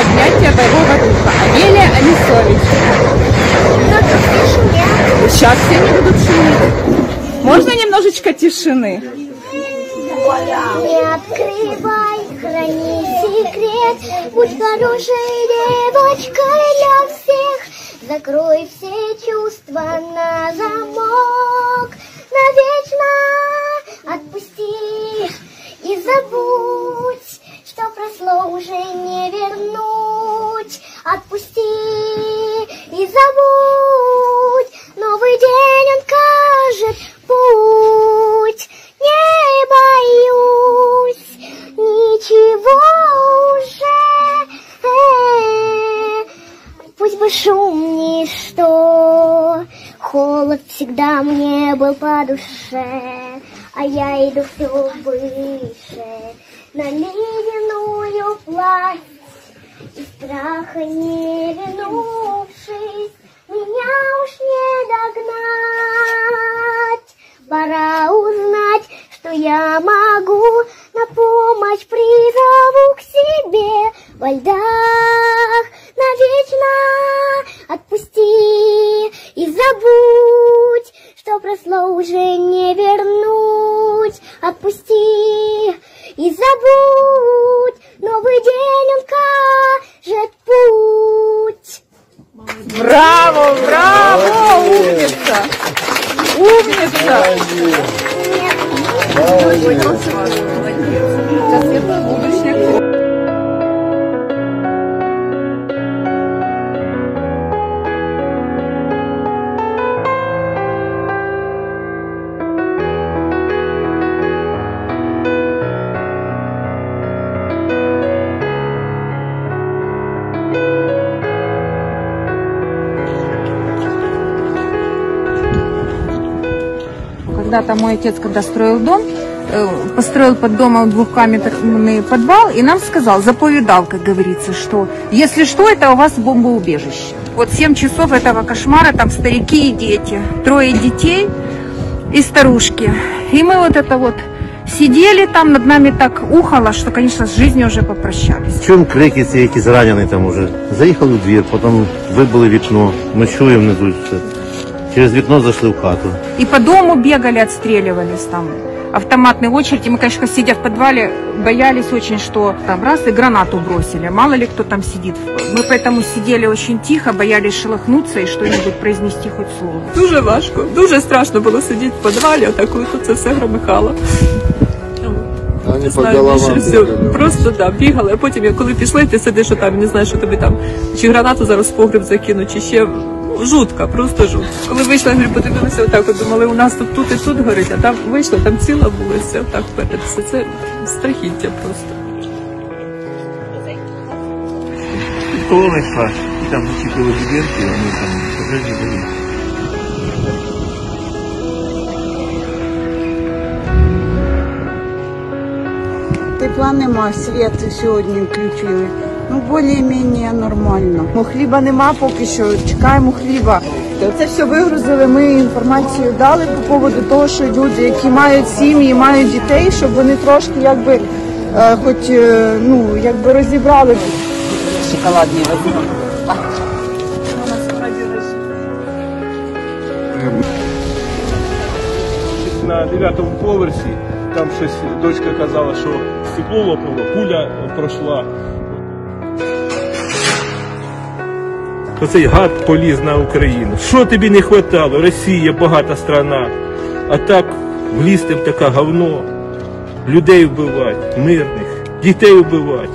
поднятия боевого духа. Амелия Анисович. Сейчас все не будут шуметь. Можно немножечко тишины? Не открывай, храни секрет, будь хорошей девочкой для всех. Закрой все чувства на замок, навечно отпусти и забудь, что прошло уже Отпусти и забудь, новый день он кажет путь. Не боюсь ничего уже. Э, Пусть бы шум ничто, холод всегда мне был по душе, а я иду все выше на ледяную плащ. И страха не вернувшись, меня уж не догнать. Пора узнать, что я могу, на помощь призову к себе во льдах навечно отпусти и забудь, что прошло уже не вернуть. Отпусти и забудь, новый день он кажет путь. Браво, браво, умница! Умница! Сейчас я будущник. Когда-то мой отец, когда строил дом, э, построил под домом двухкамерный подвал и нам сказал, заповедал, как говорится, что если что, это у вас бомбоубежище. Вот 7 часов этого кошмара, там старики и дети, трое детей и старушки. И мы вот это вот сидели там, над нами так ухало, что, конечно, с жизнью уже попрощались. Чуємо крики ці якісь ранені там уже. Заїхали в двір, потім вибили вікно, ми чуємо внизу все. Через вікно зайшли в хату. И по дому бегали, отстреливались там. Автоматные очереди. Мы, конечно, сидя в подвале, боялись очень, что там раз и гранату бросили. Мало ли кто там сидит. Мы поэтому сидели очень тихо, боялись шелохнуться и что-нибудь произнести хоть слово. Дуже важко, дуже страшно було сидіти в підвалі, отак коли тут це все громихало. Они Не по знаю, більше головам всього. бегали. Просто да, бігали, а потім, як коли пішли, ти сидиш там, не знаєш, що тобі там, чи гранату зараз в погреб закинуть, чи ще жутко, просто жутко. Коли вийшла, говорю, подивилися отак, от думали, у нас тут тут і тут горить, а там вийшла, там ціла вулиця, отак перед все. Це страхіття просто. Колона йшла, і там зачепили будинки, вони там пожежні були. Тепла нема, світ сьогодні включили. Ну, більш-менш нормально. Ну, хліба нема поки що, чекаємо хліба. Це все вигрузили, ми інформацію дали по поводу того, що люди, які мають сім'ї, мають дітей, щоб вони трошки якби, е, хоч, е, ну, якби розібрали. Шоколадні возьмемо. на дев'ятому поверсі. Там щось дочка казала, що стекло лопнуло, пуля пройшла. Оцей гад поліз на Україну. Що тобі не хватало? Росія багата страна. А так влізти в таке говно, людей вбивати, мирних, дітей вбивати.